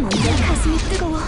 먼저 가슴이 뜨거워.